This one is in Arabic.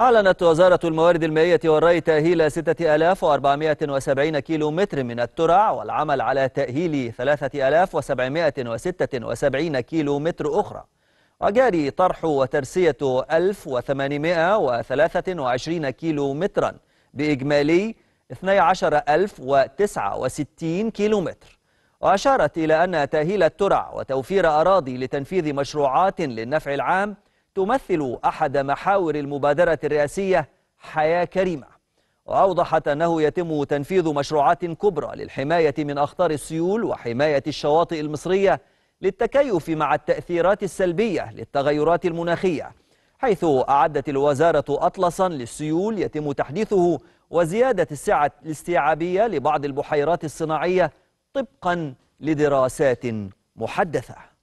أعلنت وزارة الموارد المائية والري تأهيل 6470 كيلو متر من الترع والعمل على تأهيل 3776 كيلو متر أخرى. وجاري طرح وترسية 1823 كيلو مترا بإجمالي 12069 كيلو متر. وأشارت إلى أن تأهيل الترع وتوفير أراضي لتنفيذ مشروعات للنفع العام تمثل أحد محاور المبادرة الرئاسية حياة كريمة. وأوضحت أنه يتم تنفيذ مشروعات كبرى للحماية من أخطار السيول وحماية الشواطئ المصرية للتكيف مع التأثيرات السلبية للتغيرات المناخية حيث أعدت الوزارة أطلسا للسيول يتم تحديثه وزيادة السعة الاستيعابية لبعض البحيرات الصناعية طبقا لدراسات محدثة.